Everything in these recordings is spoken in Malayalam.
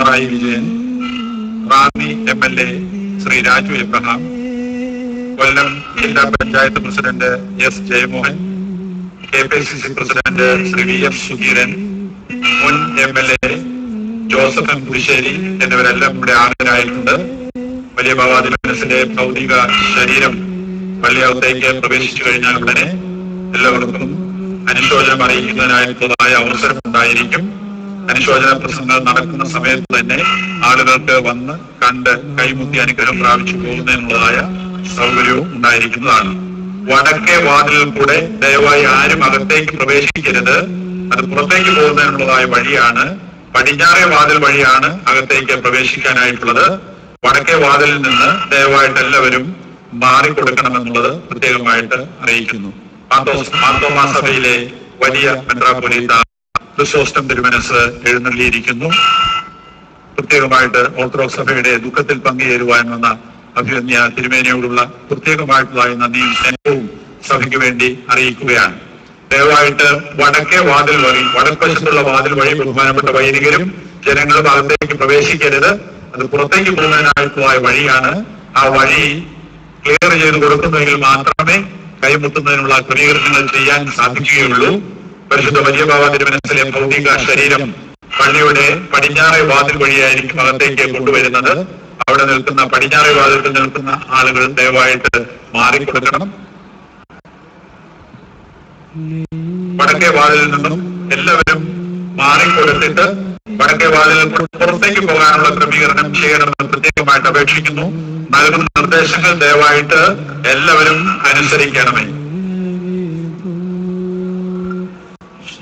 Pinarayi Vijayan Ranni M L A Shri Raju Abraham Kollam ജില്ലാ panchayat president S Jayamohan K P C C president Shri V M Sudheeran മുൻ M L A Joseph M Pulissery എന്നിവരെല്ലാം ഇവിടെ ആദരായിട്ടുണ്ട് വലിയ ഭഗവാതി മനസ്സിന്റെ ഭൗതിക ശരീരം പള്ളിയകത്തേക്ക് പ്രവേശിച്ചു കഴിഞ്ഞാൽ ഉടനെ എല്ലാവർക്കും അനുശോചനം അറിയിക്കുന്നതിനായിട്ടുള്ളതായ അവസരം ഉണ്ടായിരിക്കും. അനുശോചന പ്രസംഗങ്ങൾ നടക്കുന്ന സമയത്ത് തന്നെ ആളുകൾക്ക് വന്ന് കണ്ട് കൈമുത്തി അനുഗ്രഹം പ്രാപിച്ചു പോകുന്നതിനുള്ളതായ സൗകര്യവും ഉണ്ടായിരിക്കുന്നതാണ്. വടക്കേ വാതിലിൽ കൂടെ ദയവായി ആരും അകത്തേക്ക് പ്രവേശിക്കരുത്. അത് പുറത്തേക്ക് പോകുന്നതിനുള്ളതായ വഴിയാണ്. പടിഞ്ഞാറേ വാതിൽ വഴിയാണ് അകത്തേക്ക് പ്രവേശിക്കാനായിട്ടുള്ളത്. വടക്കേ വാതിലിൽ നിന്ന് ദയവായിട്ട് എല്ലാവരും മാറിക്കൊടുക്കണമെന്നുള്ളത് പ്രത്യേകമായിട്ട് അറിയിക്കുന്നു. മാന്തോസ് മാന്തോമാ സഭയിലെ വലിയ മെത്രാപൊലീത്ത ക്രിസോസ്റ്റം തിരുമനസ് എഴുന്നള്ളിയിരിക്കുന്നു. പ്രത്യേകമായിട്ട് ഓർത്തഡോക്സ് സഭയുടെ ദുഃഖത്തിൽ പങ്കുചേരുവാൻ വന്ന അഭിമന്യ തിരുമേനയോടുള്ള പ്രത്യേകമായിട്ടുള്ള നന്ദിയും സ്നേഹവും സഭയ്ക്ക് വേണ്ടി അറിയിക്കുകയാണ്. ദയവായിട്ട് വടക്കേ വാതിൽ വഴി വടക്കുവശത്തുള്ള വാതിൽ വഴി ബഹുമാനപ്പെട്ട വൈദികരും ജനങ്ങളും അകത്തേക്ക് പ്രവേശിക്കരുത്. അത് പുറത്തേക്ക് പോകുന്നതിനായിട്ടുള്ള വഴിയാണ്. ആ വഴി ക്ലിയർ ചെയ്ത് കൊടുക്കുന്നെങ്കിൽ മാത്രമേ കൈമുട്ടുന്നതിനുള്ള ക്രമീകരണങ്ങൾ ചെയ്യാൻ സാധിക്കുകയുള്ളൂ. പരിശുദ്ധ വലിയ ബാബ തിരുമനസിലെ ഭൗതിക ശരീരം പള്ളിയുടെ പടിഞ്ഞാറേ വാതിൽ വഴിയായിരിക്കും അകത്തേക്ക് കൊണ്ടുവരുന്നത്. അവിടെ നിൽക്കുന്ന പടിഞ്ഞാറേ വാതിൽ നിൽക്കുന്ന ആളുകൾ ദയവായിട്ട് മാറിക്കൊടുക്കണം. വടക്കേ വാതിലിൽ നിന്നും എല്ലാവരും മാറിക്കൊടുത്തിട്ട് വടക്കേ വാതിലിൽ പുറത്തേക്ക് പോകാനുള്ള ക്രമീകരണം ചെയ്യണമെന്ന് പ്രത്യേകമായിട്ട് അപേക്ഷിക്കുന്നു. നൽകുന്ന നിർദ്ദേശങ്ങൾ ദയവായിട്ട് എല്ലാവരും അനുസരിക്കണമേ.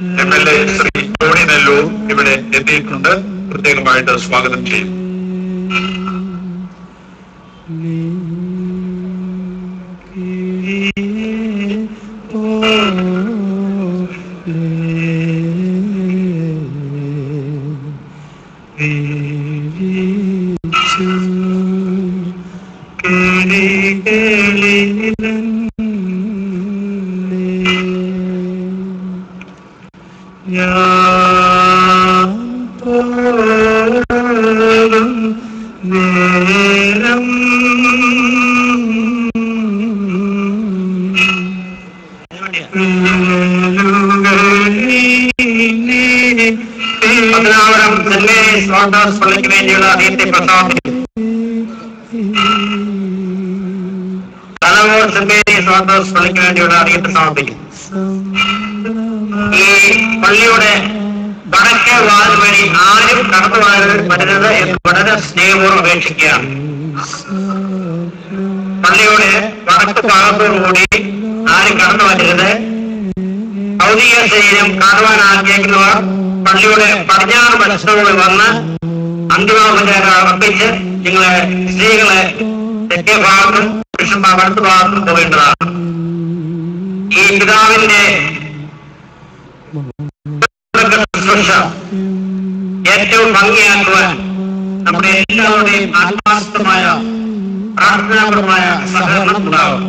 M L A Shri Tony Nellore ഇവിടെ എത്തിയിട്ടുണ്ട്. പ്രത്യേകമായിട്ട് സ്വാഗതം ചെയ്യും. ഞാൻ കടന്നു വര- വരരുത് എന്ന് വളരെ സ്നേഹപൂർവം അപേക്ഷിക്കുകയാണ്. പള്ളിയുടെ വടക്ക് ഭാഗത്തോടുകൂടി ആരും കടന്നു വരരുത്. ഭൗതിക ശരീരം കാണുവാൻ ആഗ്രഹിക്കുന്നവർ പള്ളിയുടെ പടിഞ്ഞാറ് വശത്തോട് വന്ന് അന്തിമോപചാരം അർപ്പിച്ച് നിങ്ങളെ സ്ത്രീകളെ തെക്കേ ഭാഗത്തും പുരുഷന്മാർ വടക്ക് ഭാഗത്തും പോകേണ്ടതാണ്. ഈ പിതാവിന്റെ ശുശ്രൂഷ ഏറ്റവും ഭംഗിയാക്കുവാൻ നമ്മുടെ എല്ലാവരുടെയും ആത്മാർത്ഥമായ പ്രാർത്ഥനാപരമായ സഹകരണം ഉണ്ടാകും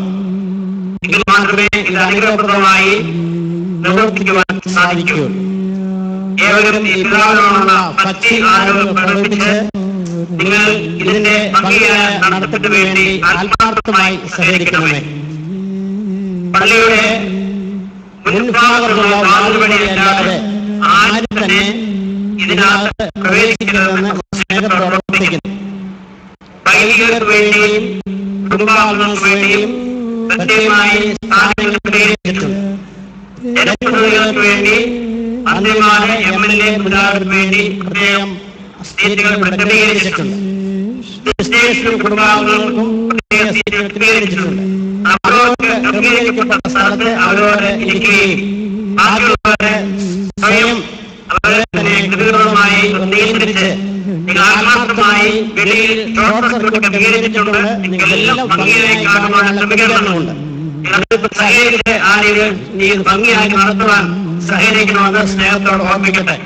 എങ്കിൽ മാത്രമേ ഇത് അനുഗ്രഹപ്രദമായി നിർവർത്തിക്കുവാൻ സാധിക്കൂ. ഏവരും ഈ പറ്റി ആരോഗ്യം പ്രകടിപ്പിച്ച് നിങ്ങൾ ഇതിന്റെ ഭംഗിയായ നടത്തിപ്പിന് വേണ്ടി ആത്മാർത്ഥമായി സഹകരിക്കണമേ. പള്ളിയുടെ മുൻഭാഗത്തുള്ള വാതിൽ വഴിയല്ലാതെ ആരും തന്നെ ഇതിനകത്ത് പ്രവേശിക്കരുതെന്ന് സ്നേഹത്തോടെ ഓർമ്മിപ്പിക്കുന്നു വൈദികർക്ക് വേണ്ടിയും കുടുംബാംഗങ്ങൾക്ക് വേണ്ടിയും പ്രത്യേകമായി ജനപ്രതിനിധികൾക്ക് വേണ്ടി മന്ത്രിമാരെ എം എൽ എ മുതലാളികൾക്ക് വേണ്ടി പ്രത്യേകം സീറ്റുകൾ ക്രമീകരിച്ചിട്ടുണ്ട് ക്രിസ്ത്യൻസിനും കുടുംബാംഗങ്ങൾക്കും പ്രത്യേക സീറ്റുകൾ ക്രമീകരിച്ചിട്ടുണ്ട് അവരോട് ക്രമീകരിക്കപ്പെട്ട സ്ഥലത്ത് അവരോട് ഇരിക്കുകയും ബാക്കിയുള്ളവരെ സ്വയം അവരെ തന്നെ കൃതികളുമായി നിയന്ത്രിച്ച് നിങ്ങൾ ആത്മാർത്ഥമായി വെളിയിൽ ഷോർട്ട് ക്രമീകരിച്ചിട്ടുണ്ട് നിങ്ങൾ എല്ലാം ഭംഗിയായി കാണുവാൻ ക്രമീകരണമുണ്ട് നിങ്ങൾ സഹകരിച്ച് ആ രീതിയിൽ നീ ഇത് ഭംഗിയായി നടത്തുവാൻ സഹകരിക്കണമെന്ന് സ്നേഹത്തോട് ഓർമ്മിക്കട്ടെ.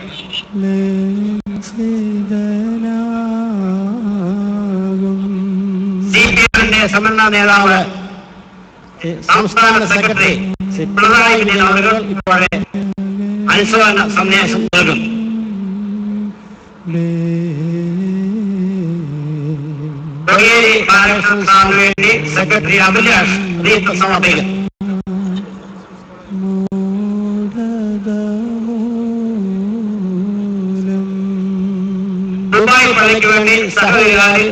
സി പി എമ്മിന്റെ സമന്വയ നേതാവ് സംസ്ഥാന സെക്രട്ടറി ശ്രീ പിണറായി വിജയൻ അവർ ഇപ്പോഴേ അനുശോചന സന്ദേശം നൽകും ലേലം കൊടിയേരി ബാലകൃഷ്ണൻ സാറിന് വേണ്ടി സെക്രട്ടറി അഭിലാഷ് ദീപ സമർപ്പിക്കുന്നു ദുബായ് പള്ളിക്ക് വേണ്ടി സഹവികാരി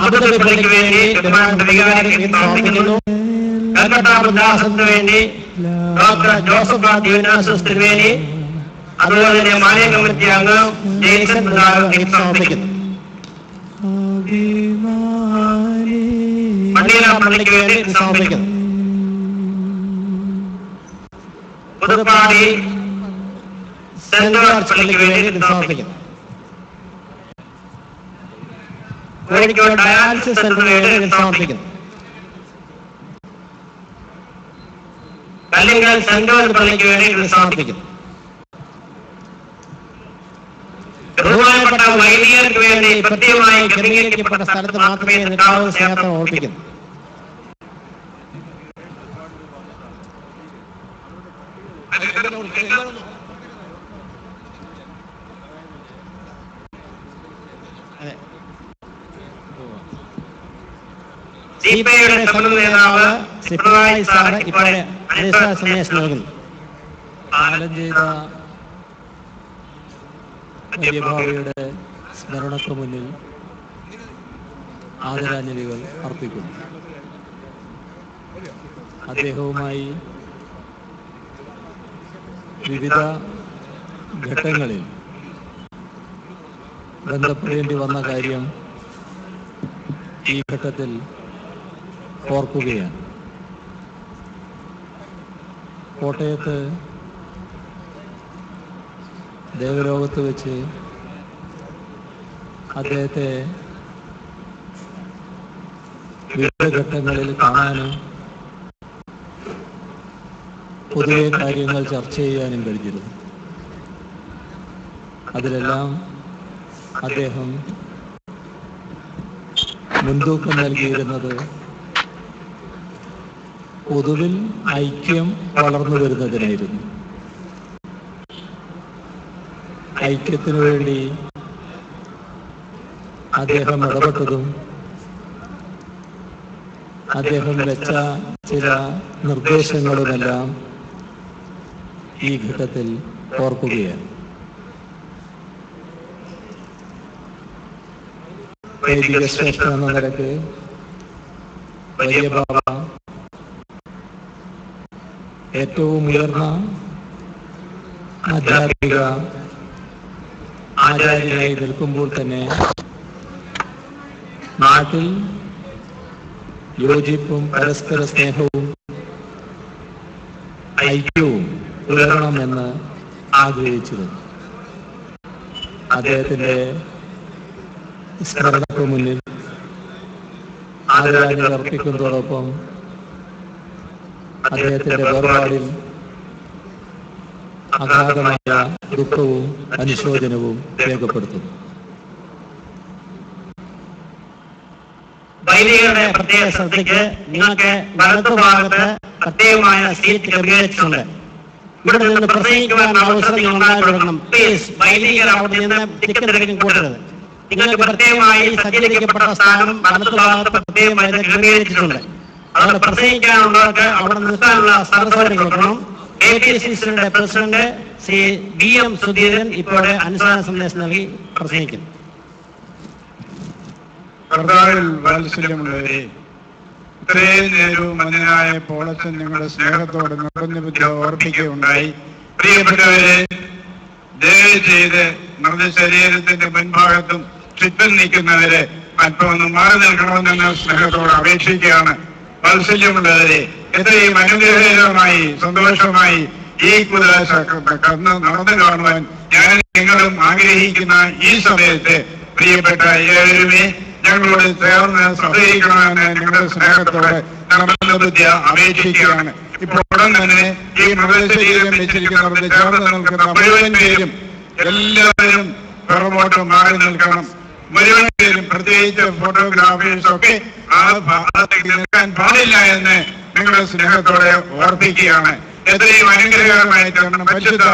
അബുദാബി പള്ളിക്ക് വേണ്ടി ബഹുമാനപ്പെട്ട വികാരി സമർപ്പിക്കുന്നു. കൽക്കട്ട ഉല്ലാസത്തിന് വേണ്ടി ഡോക്ടർ ജോസഫ് ദീവനാസത്തിന് വേണ്ടി അതുപോലെ തന്നെ മാലയ കമ്മിറ്റി അംഗം സമർപ്പിക്കുന്നു. പുതുപ്പാടി സെന്റ് പള്ളിക്ക് വേണ്ടി സമർപ്പിക്കുന്നു. കോഴിക്കോട് ഡയാലിസിസ് സെന്ററിന് വേണ്ടി സമർപ്പിക്കുന്നു. കല്ലിങ്കൽ സെന്റ് പള്ളിക്ക് വേണ്ടി സമർപ്പിക്കുന്നു. ബഹുമാനപ്പെട്ട വൈദികർക്ക് വേണ്ടി പ്രത്യേകമായി ക്രമീകരിക്കപ്പെട്ട സ്ഥലത്ത് മാത്രമേ നിൽക്കാവുന്ന സ്നേഹത്തെ ഓർപ്പിക്കുന്നു സി പി ഐയുടെ സമന്വയ പിണറായി സാറ് ഇപ്പോഴെ അനുശോചന സന്ദേശം നൽകുന്നു കാലം ചെയ്ത വലിയ ഭാവിയുടെ സ്മരണക്ക് മുന്നിൽ ആദരാഞ്ജലികൾ അർപ്പിക്കുന്നു. അദ്ദേഹവുമായി വിവിധ ഘട്ടങ്ങളിൽ ബന്ധപ്പെടേണ്ടി വന്ന കാര്യം ഈ ഘട്ടത്തിൽ ഓർക്കുകയാണ്. കോട്ടയത്ത് ദേവലോകത്ത് വെച്ച് അദ്ദേഹത്തെ വിവിധ ഘട്ടങ്ങളിൽ കാണാനും പൊതുവെ കാര്യങ്ങൾ ചർച്ച ചെയ്യാനും കഴിഞ്ഞിരുന്നു. അതിലെല്ലാം അദ്ദേഹം മുൻതൂക്കം നൽകിയിരുന്നത് പൊതുവിൽ ഐക്യം വളർന്നു വരുന്നതിനായിരുന്നു. ഐക്യത്തിനു വേണ്ടി അദ്ദേഹം ഇടപെട്ടതും അദ്ദേഹം വെച്ച ചില നിർദ്ദേശങ്ങളുമെല്ലാം ഈ ഘട്ടത്തിൽ ഓർക്കുകയാണ്. വൈദിക ശ്രേഷ്ഠ എന്ന നിലയ്ക്ക് വലിയ ബാബ ഏറ്റവും ഉയർന്ന ആധ്യാത്മിക ആചാര്യനായി നിൽക്കുമ്പോൾ തന്നെ നാട്ടിൽ യോജിപ്പും പരസ്പര സ്നേഹവും ഐക്യവും പുലരണമെന്ന് ആഗ്രഹിച്ചിരുന്നു. അദ്ദേഹത്തിന്റെ സ്മരണക്ക് മുന്നിൽ ആദരാഞ്ജലി അർപ്പിക്കുന്നതോടൊപ്പം അദ്ദേഹത്തിന്റെ വേർപാടിൽ അഗാധമായ ദുഃഖവും അനുശോചനവും രേഖപ്പെടുത്തുന്നു. വൈദികരുടെ പ്രത്യേക ശ്രദ്ധയ്ക്ക് നിങ്ങൾക്ക് പ്രത്യേകമായ സീറ്റ് ക്രമീകരിച്ചിട്ടുണ്ട് ഇവിടെ നിന്ന് പ്രസംഗിക്കുവാൻ അവസരം ഉണ്ടായിടണം പ്ലീസ് വൈദികർ അവിടെ നിന്ന് തിക്കും കൂട്ടരുത് നിങ്ങൾക്ക് പ്രത്യേകമായി സജ്ജീകരിക്കപ്പെട്ട സ്ഥാനം വലതു ഭാഗത്ത് പ്രത്യേകമായി ക്രമീകരിച്ചിട്ടുണ്ട്. അതുകൊണ്ട് പ്രസംഗിക്കാനുള്ളവർക്ക് അവിടെ നിൽക്കാനുള്ള സർവസൗകര്യം കൊടുക്കണം. എ പി സി സിയുടെ president Shri B M Sudheeran ഇപ്പോഴെ അനുസരണ സന്ദേശം നൽകി പ്രസംഗിക്കുന്നു. കർത്താവിൽ വാത്സല്യമുള്ളവരെ ഇത്രയും നേരവും മഞ്ഞനായ പോളച്ചൻ നിങ്ങളുടെ സ്നേഹത്തോട് നിറഞ്ഞ ബുദ്ധി ഓർപ്പിക്കുകയുണ്ടായി. പ്രിയപ്പെട്ടവരെ ദയവ് ചെയ്ത് നമ്മുടെ ശരീരത്തിന്റെ മുൻഭാഗത്തും ചുറ്റും നിൽക്കുന്നവരെ അല്പം മാറി നിൽക്കണമെന്ന് സ്നേഹത്തോട് അപേക്ഷിക്കുകയാണ്. വാത്സല്യമുള്ളവരെ എത്രയും അനുഗ്രഹകരമായി സന്തോഷമായി ഈ കുതിരാശ കന്ന് നടന്നു കാണുവാൻ ഞാൻ നിങ്ങളും ആഗ്രഹിക്കുന്ന ഈ സമയത്ത് പ്രിയപ്പെട്ട ഏവരുമേ ഞങ്ങളോട് ചേർന്ന് സഹകരിക്കണമെന്ന് ഞങ്ങളുടെ സ്നേഹത്തോടെ നടന്ന ബുദ്ധിയ അപേക്ഷിക്കുകയാണ്. ഇപ്പോൾ ഉടൻ തന്നെ ഈ മൃതശരീരം ചേർന്ന് നിൽക്കുന്ന മുഴുവൻ പേരും എല്ലാവരും പുറമോട്ട് മാറി നിൽക്കണം. മുഴുവൻ പേരും പ്രത്യേകിച്ച് ഫോട്ടോഗ്രാഫേഴ്സ് ഒക്കെ ആ ഭാഗത്തേക്ക് നിൽക്കാൻ പാടില്ല എന്ന് നിങ്ങളുടെ സ്നേഹത്തോടെ ഓർപ്പിക്കുകയാണ്. എത്രയും അനുഗ്രഹകരമായി തീർന്ന പരിശുദ്ധ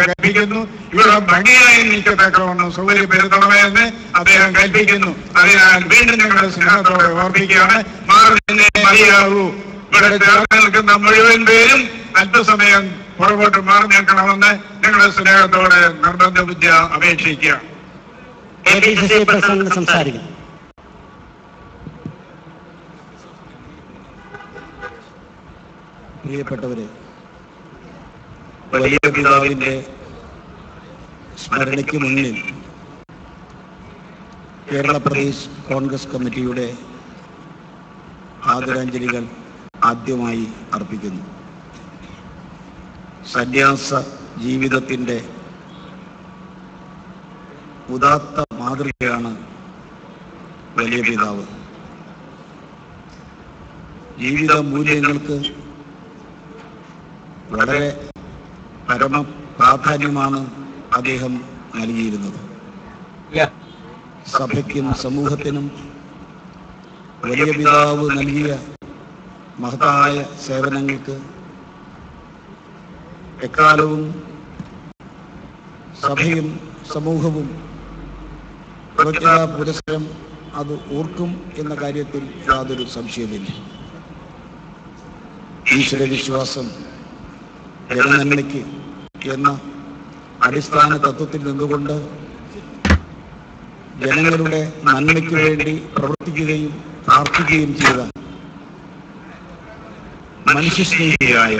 കൽപ്പിക്കുന്നു. ഇവിടെ ഭംഗിയായി നിൽക്കത്തക്കവണ്ണം സൗകര്യപ്പെടുത്തണമേ എന്ന് അദ്ദേഹം കൽപ്പിക്കുന്നു. അതിനാൽ വീണ്ടും ഞങ്ങളുടെ സ്നേഹത്തോടെ ഓർപ്പിക്കുകയാണ്. മാറി മതിയാകൂ. ഇവിടെ ചേർന്ന് നിൽക്കുന്ന മുഴുവൻ പേരും അല്പസമയം പുറകോട്ട് മാറി നിൽക്കണമെന്ന് നിങ്ങളുടെ സ്നേഹത്തോടെ നിർബന്ധ വിദ്യ അപേക്ഷിക്കുക. സംസാരിക്കും പ്രിയപ്പെട്ടവരെ വലിയ പിതാവിന്റെ സ്മരണയ്ക്ക് മുന്നിൽ കേരള പ്രദേശ് കോൺഗ്രസ് കമ്മിറ്റിയുടെ ആദരാഞ്ജലികൾ ആദ്യമായി അർപ്പിക്കുന്നു. സന്യാസ ജീവിതത്തിന്റെ ഉദാത്ത മാതൃകയാണ് വലിയ പിതാവ്. ജീവിത മൂല്യങ്ങൾക്ക് വളരെ പരമ പ്രാധാന്യമാണ് അദ്ദേഹം നൽകിയിരുന്നത്. സഭയ്ക്കും സമൂഹത്തിനും വലിയ പിതാവ് നൽകിയ മഹത്തായ സേവനങ്ങൾക്ക് എക്കാലവും സഭയും സമൂഹവും പുരസ്സരം അത് ഓർക്കും എന്ന കാര്യത്തിൽ യാതൊരു സംശയമില്ല ഈശ്വര വിശ്വാസം ജനനന്മയ്ക്ക് എന്ന അടിസ്ഥാന തത്വത്തിൽ നിന്നുകൊണ്ട് ജനങ്ങളുടെ നന്മയ്ക്ക് വേണ്ടി പ്രവർത്തിക്കുകയും പ്രാർത്ഥിക്കുകയും ചെയ്ത മനുഷ്യസ്നേഹിയായ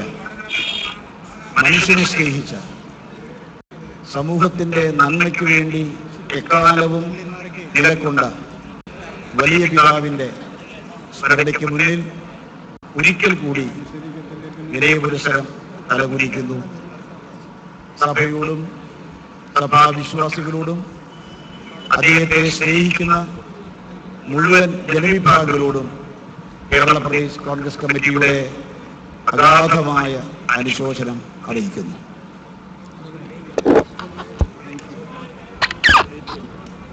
മനുഷ്യനെ സ്നേഹിച്ച സമൂഹത്തിന്റെ നന്മയ്ക്ക് വേണ്ടി എക്കാലവും നിലക്കൊണ്ട വലിയ പിതാവിന്റെ സ്മരണയ്ക്ക് മുന്നിൽ ഒരിക്കൽ കൂടി വിനയപുരസരം തലകുനിക്കുന്നു. സഭയോടും സഭാവിശ്വാസികളോടും അദ്ദേഹത്തെ സ്നേഹിക്കുന്ന മുഴുവൻ ജനവിഭാഗങ്ങളോടും കേരള പ്രദേശ് കോൺഗ്രസ് കമ്മിറ്റിയുടെ അഗാധമായ അനുശോചനം. അറിയിക്കുന്നു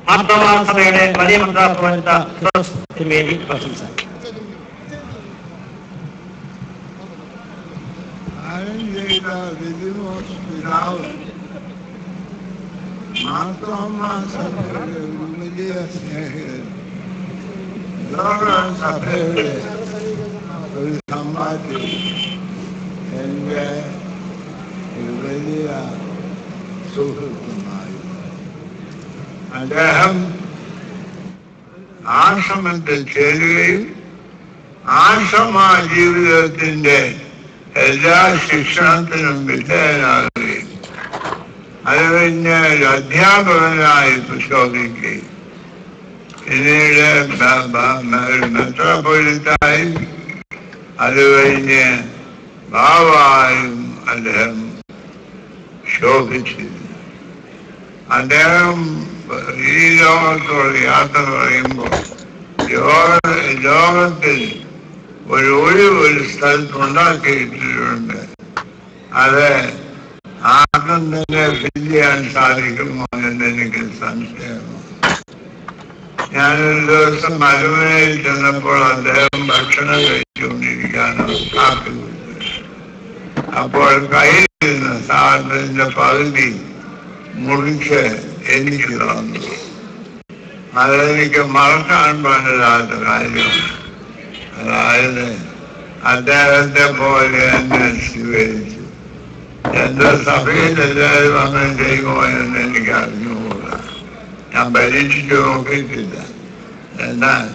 മാർത്തോമാ സഭയുടെ വലിയ മെത്രാപ്പൊലീത്ത ക്രിസ്തുസ് തിരുമേനി പ്രശംസ ആരും ചെയ്ത വിധിമോശ പിതാവ്. മാസമാസഭയുടെ വലിയ സ്നേഹിതൻ ലോകസഭയുടെ ഒരു സമ്പാദ്യം. എന്റെ ഒരു വലിയ സുഹൃത്തുമായി. അദ്ദേഹം ആശ്രമത്തിൽ ചേരുകയും ആശ്രമ ജീവിതത്തിന്റെ എല്ലാ ശിക്ഷണത്തിനും വിധേയനാകുകയും അത് പിന്നെ അധ്യാപകനായി പ്രശോഭിക്കുകയും പിന്നീട് മെത്രാപ്പൊലിത്തായും അത് കഴിഞ്ഞ് ബാവായും അദ്ദേഹം ശോഭിച്ചിരുന്നു അദ്ദേഹം ഈ ലോകത്തോട് യാത്ര പറയുമ്പോൾ ലോക ലോകത്തിൽ ഒരു ഒഴിവ് ഒരു സ്ഥലത്ത് ഉണ്ടാക്കിയിട്ടുണ്ട് അത് ആർക്കും തന്നെ ഫിൽ ചെയ്യാൻ സാധിക്കുമോ എന്ന് എനിക്ക് സംശയമാണ്. ഞാനൊരു ദിവസം മരുമനയിൽ ചെന്നപ്പോൾ അദ്ദേഹം ഭക്ഷണം കഴിച്ചുകൊണ്ടിരിക്കാനോ കുടിച്ചു. അപ്പോൾ കയ്യിലിരുന്ന സാധനത്തിന്റെ പകുതി മുറിച്ച് എനിക്ക് തന്നു അതെനിക്ക് മറക്കാൻ പാടില്ലാത്ത കാര്യമാണ് അതായത് അദ്ദേഹത്തെ പോലെ എന്നെ സ്വീകരിച്ചു എന്റെ സഭയിൽ എല്ലാവരും അങ്ങനെ ചെയ്യുമോ എന്ന് എനിക്ക് അറിഞ്ഞുകൂടാ ഞാൻ പരീക്ഷിച്ചു നോക്കിയിട്ടില്ല എന്നാൽ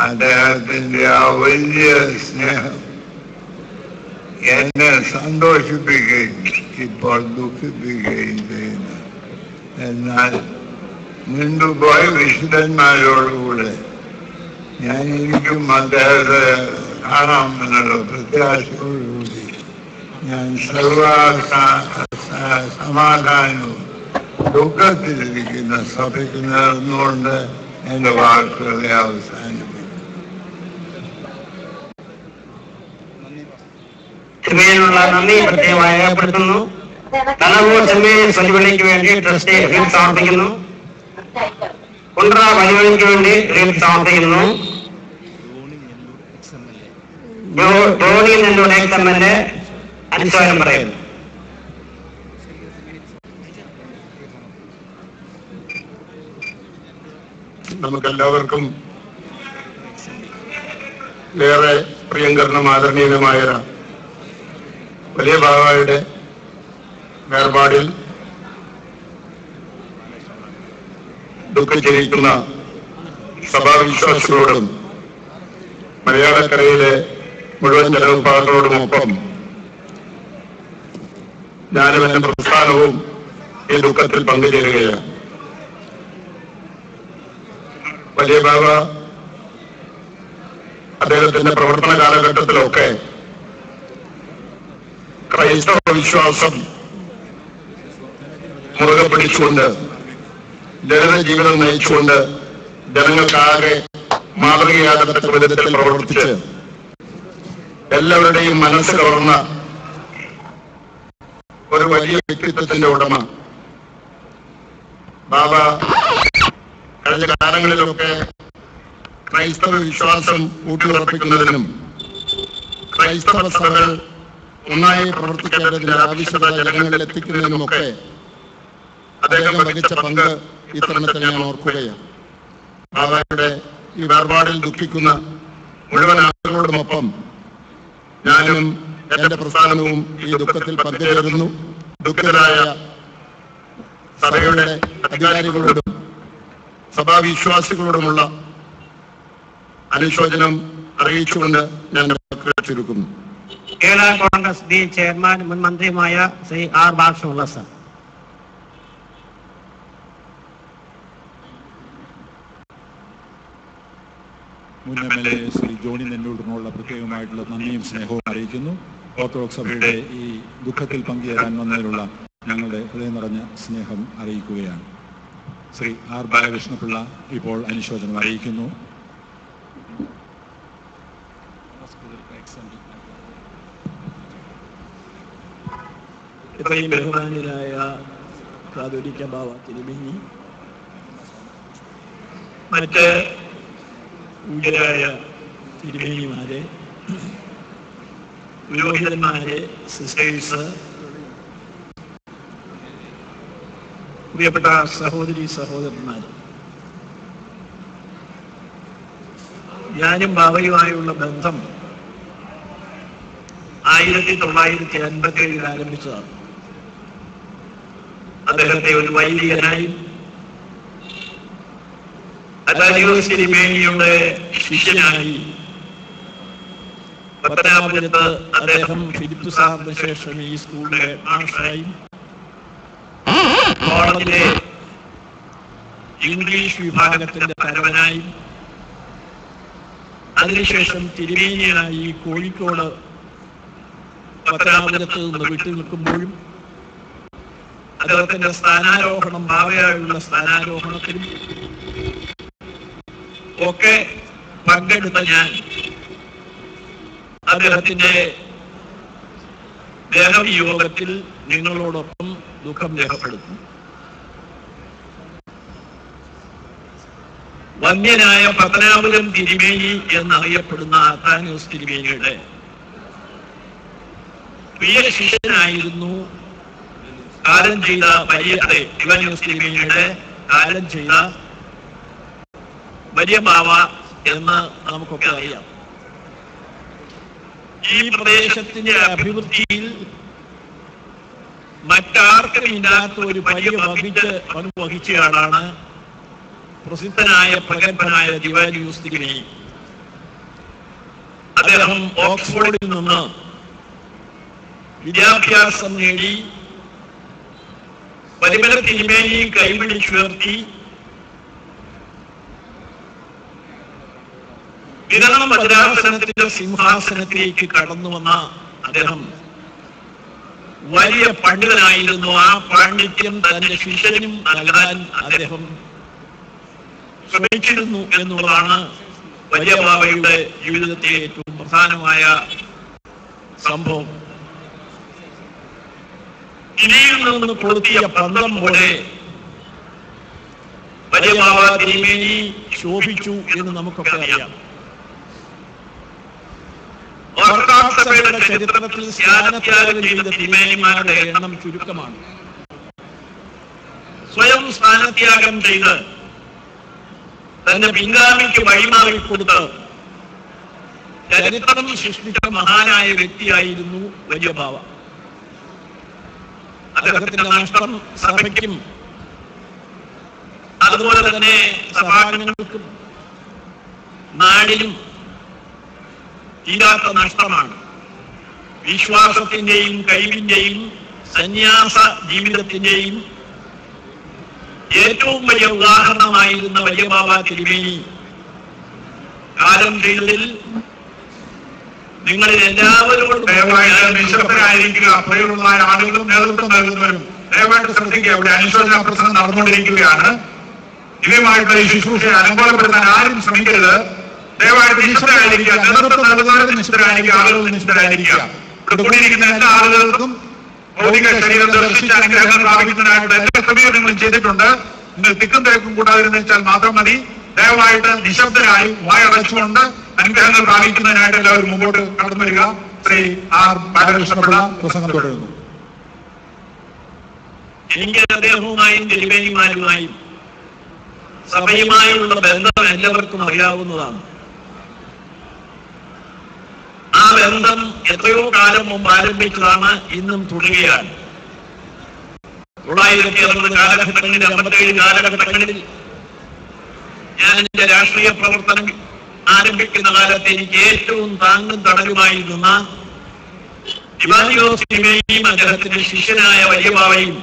അദ്ദേഹത്തിന്റെ ആ വലിയ സ്നേഹം എന്നെ സന്തോഷിപ്പിക്കുകയും ഇപ്പോൾ ദുഃഖിപ്പിക്കുകയും എന്നാൽ മുൻപുപോയ വിശുദ്ധന്മാരോടുകൂടെ ഞാൻ എനിക്കും അദ്ദേഹത്തെ കാണാമെന്നുള്ള പ്രത്യാശയോടുകൂടി ഞാൻ സർവ സമാധാനവും ദുഃഖത്തിലിരിക്കുന്ന സഭയ്ക്ക് നേർന്നുകൊണ്ട് എന്റെ വാക്കുകളെ അവസാനിപ്പിക്കും ക്ഷമയിലുള്ള നന്ദി പ്രത്യേകമായി രേഖപ്പെടുത്തുന്നു. തലവൂർ ചെമ്മയെ പ്രതിപണിക്ക് വേണ്ടി ട്രസ്റ്റ് റിൽ സമർപ്പിക്കുന്നു. കുണ്ട്ര വനിവനിക്ക് വേണ്ടി റിൽ സമർപ്പിക്കുന്നു. Dhoni Nellore ex M L A അനുസ്വാരം പറയുന്നു. നമുക്കെല്ലാവർക്കും ഏറെ പ്രിയങ്കരനും ആദരണീയനുമായ വലിയ ബാബായുടെ വേർപാടിൽ ദുഃഖിച്ചിരിക്കുന്ന സഭാവിശ്വാസികളോടും മലയാളക്കരയിലെ മുഴുവൻ ജനവിഭാഗങ്ങളോടുമൊപ്പം ഞാനും എന്റെ പ്രസ്ഥാനവും ഈ ദുഃഖത്തിൽ പങ്കുചേരുകയാണ്. വലിയ ബാബ അദ്ദേഹത്തിന്റെ പ്രവർത്തന കാലഘട്ടത്തിലൊക്കെ ക്രൈസ്തവ വിശ്വാസം മുറുകെ പിടിച്ചുകൊണ്ട് ദളിത ജീവിതം നയിച്ചുകൊണ്ട് ജനങ്ങൾക്കാകെ മാതൃകയാകത്തക്ക വിധത്തിൽ പ്രവർത്തിച്ച് എല്ലാവരുടെയും മനസ്സ് കവർന്ന ഒരു വലിയ വ്യക്തിത്വത്തിന്റെ ഉടമ. ബാബ കഴിഞ്ഞ കാലങ്ങളിലൊക്കെ ക്രൈസ്തവ വിശ്വാസം ഊട്ടിയുറപ്പിക്കുന്നതിനും ക്രൈസ്തവ സഭകൾ ഒന്നായി പ്രവർത്തിക്കേണ്ടതിന്റെ ആവശ്യകത ജനങ്ങളിൽ എത്തിക്കുന്നതിനുമൊക്കെ അദ്ദേഹം വഹിച്ച പങ്ക് ഇത്തരണത്തിൽ ഞാൻ ഓർക്കുകയാണ്. ഈ വേർപാടിൽ ദുഃഖിക്കുന്ന മുഴുവൻ ആളുകളോടുമൊപ്പം ഞാനും എന്റെ പ്രസ്ഥാനവും ഈ ദുഃഖത്തിൽ പങ്കുചേരുന്നു. ദുഃഖിതരായ സഭയുടെ അധികാരികളോടും സഭാവിശ്വാസികളോടുമുള്ള അനുശോചനം അറിയിച്ചുകൊണ്ട് ഞാൻ ചുരുക്കുന്നു. കേരള കോൺഗ്രസ് ഡി ചെയർമാൻ മുൻ മന്ത്രിയുമായ ശ്രീ ആർ ബാലകൃഷ്ണപിള്ള സർ മുൻ M L A Shri Johnny നെല്ലൂരിനോടുള്ള പ്രത്യേകമായിട്ടുള്ള നന്ദിയും സ്നേഹവും അറിയിക്കുന്നു. ഓർത്തഡോക്സ് സഭയുടെ ഈ ദുഃഖത്തിൽ പങ്കുചേരാൻ വന്നതിലുള്ള ഞങ്ങളുടെ ഹൃദയം നിറഞ്ഞ സ്നേഹം അറിയിക്കുകയാണ്. ശ്രീ ആർ ബാലകൃഷ്ണപിള്ള ഇപ്പോൾ അനുശോചനം അറിയിക്കുന്നു. ഇത്രയും ബഹുമാനരായ കാതോലിക്ക ബാവ തിരുമിങ്ങി മറ്റ് പൂജ്യരായ തിരുമേനിമാരെ പുരോഹിതന്മാരെ സിസ്റ്റേഴ്സ് പ്രിയപ്പെട്ട സഹോദരി സഹോദരന്മാർ ഞാനും ബാബയുമായുള്ള ബന്ധം ആയിരത്തി തൊള്ളായിരത്തി അൻപത്തി ഏഴിൽ ആരംഭിച്ചതാണ്. അദ്ദേഹത്തെ ഒരു വൈദികനായി. അതാലിയോസ് തിരുമേനിയുടെ ശിഷ്യനായി. പത്തനാപുരത്ത് അദ്ദേഹം ഫിലിപ്പ് സാറിന് ശേഷം ഈ സ്കൂളിലെ മാഷായി. കോളേജിലെ ഇംഗ്ലീഷ് വിഭാഗത്തിന്റെ തലവനായി. അതിനുശേഷം തിരുമേനിയായി കോഴിക്കോട് പത്തനാപുരത്ത് നിന്ന് വിട്ടു നിൽക്കുമ്പോഴും അദ്ദേഹത്തിന്റെ സ്ഥാനാരോഹണം ഭാവയായുള്ള സ്ഥാനാരോഹണത്തിലും ഒക്കെ പങ്കെടുത്ത ഞാൻ അദ്ദേഹത്തിന്റെ ദേഹവിയോഗത്തിൽ നിങ്ങളോടൊപ്പം ദുഃഖം രേഖപ്പെടുത്തുന്നു. വന്യനായ പത്തനാപുരം തിരുമേനി എന്നറിയപ്പെടുന്ന ആത്താനോസ് തിരുമേനിയുടെ പ്രിയ ശിഷ്യനായിരുന്നു കാലം ചെയ്ത വലിയ അതെ ഇവാനിയോസ് തിരുമേനിയുടെ കാലം ചെയ്ത വലിയ ബാവ എന്ന് നമുക്കൊക്കെ അറിയാം. ഈ പ്രദേശത്തിന്റെ അഭിവൃദ്ധിയിൽ മറ്റാർക്കും ഇല്ലാത്ത ഒരു വലിയ വഹിച്ച് പങ്കുവഹിച്ചയാളാണ് പ്രസിദ്ധനായ പ്രഗത്ഭനായ ദിവാലി തിരുമേനി അദ്ദേഹം ഓക്സ്ഫോർഡിൽ നിന്ന് വിദ്യാഭ്യാസം നേടി പരിമല തിരുമേനി കൈപിടിച്ചുയർത്തി വിതരണ മദ്രാസനത്തിന്റെ സിംഹാസനത്തിലേക്ക് കടന്നു വന്ന അദ്ദേഹം വലിയ പണ്ഡിതനായിരുന്നു. ആ പാണ്ഡിത്യം തന്റെ ശിഷ്യനും നൽകാൻ അദ്ദേഹം ശ്രമിച്ചിരുന്നു എന്നുള്ളതാണ് വലിയ ബാബയുടെ ജീവിതത്തിലെ ഏറ്റവും പ്രധാനമായ സംഭവം. ഇനിയിൽ നിന്ന് കൊളുത്തിയ പന്തം പോലെ വലിയ ബാബ തിരുമേനി ശോഭിച്ചു എന്ന് നമുക്കൊക്കെ അറിയാം. ഓർത്തഡോക്സ് ചരിത്രത്തിൽ സ്നാനത്യാഗം ചെയ്ത തിരുമേനിമാരുടെ എണ്ണം ചുരുക്കമാണ്. സ്വയം സ്നാനത്യാഗം ചെയ്ത് തന്റെ പിൻഗാമിക്ക് വഴിമാറി കൊടുത്ത് ചരിത്രം സൃഷ്ടിച്ച മഹാനായ വ്യക്തിയായിരുന്നു വലിയ ബാവ അദ്ദേഹത്തിന്റെ നഷ്ടം സഭയ്ക്കും അതുപോലെ തന്നെ സഭാംഗങ്ങൾക്കും നാടിനും തീരാത്ത നഷ്ടമാണ്. വിശ്വാസത്തിന്റെയും കഴിവിന്റെയും സന്യാസ ജീവിതത്തിന്റെയും ഏറ്റവും വലിയ ഉദാഹരണമായിരുന്ന വലിയ ബാബ തിരുമേനി. കാലം ചെയ്തതിൽ നിങ്ങളിൽ എല്ലാവരും ദയവായി നിശബ്ദരായിരിക്കുക. അപ്പോഴുള്ള ആളുകളും നേതൃത്വം നൽകുന്നവരും ദയവായിട്ട് ശ്രദ്ധിക്കുക. ഇവിടെ അനുശോചന പ്രസംഗം നടന്നുകൊണ്ടിരിക്കുകയാണ്. ഇതുമായിട്ടുള്ള ഈ ശുശ്രൂഷയെ അലങ്കോലപ്പെടുത്താൻ ആരും ശ്രമിക്കരുത്. ദയവായിട്ട് നിശ്ചിതരായിരിക്കുക നേതൃത്വം നൽകുന്നവരും നിശ്ചിതരായിരിക്കുക ആളുകൾ നിശ്ചിതരായിരിക്കുക ഇവിടെ കൂടിയിരിക്കുന്ന എല്ലാ ആളുകൾക്കും ഭൗതിക ശരീരം ദർശിച്ച അനുഗ്രഹങ്ങൾ പ്രാപിക്കുന്നതിനായിട്ട് എല്ലാ ക്രമീകരണങ്ങളും ചെയ്തിട്ടുണ്ട്. നിങ്ങൾ തിക്കും തിരക്കും കൂടാതിരുന്ന് വെച്ചാൽ മാത്രം മതി. ദയവായിട്ട് നിശബ്ദരായി വായടച്ചുകൊണ്ട് അനുഗ്രഹങ്ങൾ പ്രാപിക്കുന്നതിനായിട്ട് എല്ലാവരും മുമ്പോട്ട് കടന്നു വരിക. ശ്രീ ആർ ബാലകൃഷ്ണപിള്ള പ്രസംഗം തുടരുന്നു. എനിക്ക് അദ്ദേഹവുമായും തിരുവേനിമാരുമായും സഭയുമായുള്ള ബന്ധം എല്ലാവർക്കും അറിയാവുന്നതാണ്. ആ ബന്ധം എത്രയോ കാലം മുമ്പ് ആരംഭിച്ചതാണ് ഇന്നും തുടരുകയാണ്. തൊള്ളായിരത്തി അറുപത് കാലഘട്ടങ്ങളിൽ അമ്പത്തേഴ് കാലഘട്ടങ്ങളിൽ ഞാൻ എന്റെ രാഷ്ട്രീയ പ്രവർത്തനം ആരംഭിക്കുന്ന കാലത്ത് എനിക്ക് ഏറ്റവും താങ്ങും തടലുമായിരുന്ന ഇവാനിയോസിനെയും അദ്ദേഹത്തിന്റെ ശിഷ്യനായ വലിയബാവയും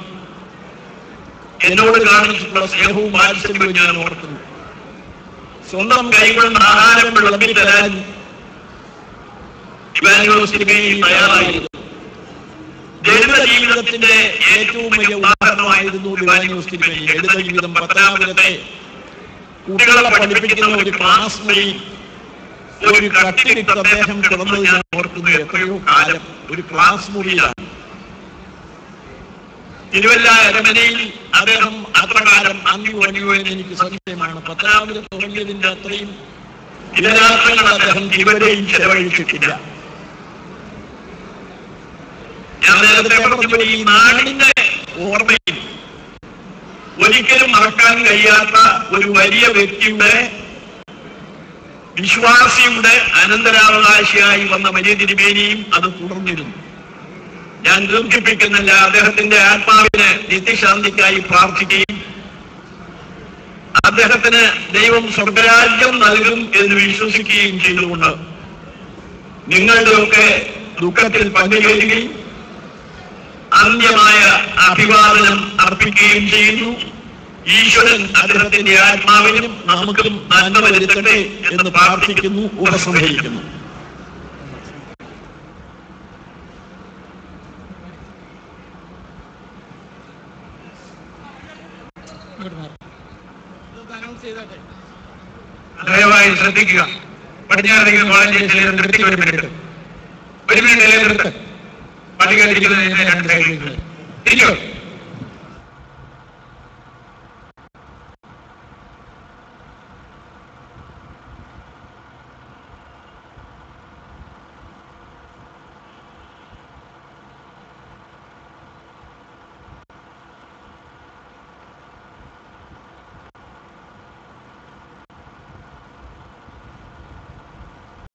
എന്നോട് കാണിച്ചിട്ടുള്ള സ്നേഹവും വാത്സല്യവും ഞാൻ ഓർക്കുന്നു. സ്വന്തം കൈകൊണ്ട് ആഹാരം വിളമ്പി തരാൻ ഇവാനിയോസിനെയും തയ്യാറായിരുന്നു. ലളിത ജീവിതത്തിന്റെ ഏറ്റവും വലിയ ഉദാഹരണമായിരുന്നു ഇവാനിയോസിനെയും ലളിത ജീവിതം പത്തനാപുരത്തെ കുട്ടികളെ പഠിപ്പിക്കുന്ന ഒരു ക്ലാസ് വഴി ഒരു കട്ടിലിട്ട് അദ്ദേഹം കിടന്നത് ഞാൻ ഓർക്കുന്നു എത്രയോ കാലം ഒരു ക്ലാസ് മുറിയിലാണ്. തിരുവല്ല അരമനയിൽ അദ്ദേഹം അത്ര കാലം അന്തി വണിയോ എന്ന് എനിക്ക് സംശയമാണ് പത്താമത് തുടങ്ങിയതിന്റെ അത്രയും ദിനരാത്രങ്ങൾ അദ്ദേഹം ഇവരെയും ചെലവഴിച്ചിട്ടില്ല. ഞാൻ നേരത്തെ പറഞ്ഞ ഈ നാടിന്റെ ഓർമ്മയിൽ ഒരിക്കലും മറക്കാൻ കഴിയാത്ത ഒരു വലിയ വ്യക്തിയുടെ വിശ്വാസിയുടെ അനന്തരാവകാശിയായി വന്ന വലിയ തിരുമേനിയും അത് തുടർന്നിരുന്നു. ഞാൻ ദീർഘിപ്പിക്കുന്നില്ല. അദ്ദേഹത്തിന്റെ ആത്മാവിന് നിത്യശാന്തിക്കായി പ്രാർത്ഥിക്കുകയും അദ്ദേഹത്തിന് ദൈവം സ്വർഗരാജ്യം നൽകും എന്ന് വിശ്വസിക്കുകയും ചെയ്തുകൊണ്ട് നിങ്ങളുടെയൊക്കെ ദുഃഖത്തിൽ പങ്കുചേരുകയും അന്ത്യമായ അഭിവാദനം അർപ്പിക്കുകയും ചെയ്യുന്നു. ഈശ്വരൻ അദ്ദേഹത്തിന്റെ ആത്മാവിനും നമുക്കും നന്മ വരുത്തട്ടെ എന്ന് പ്രാർത്ഥിക്കുന്നു ഉപസംഹരിക്കുന്നു. ദയവായി ശ്രദ്ധിക്കുക. പടിഞ്ഞാറേക്ക് കോളേജിൽ നിർത്തി ഒരു മിനിറ്റ്. ഒരു മിനിറ്റ് എടുത്ത് പട്ടികയിലിരിക്കുന്നതിന് രണ്ട് സൈഡിൽ ഇരിക്കോ.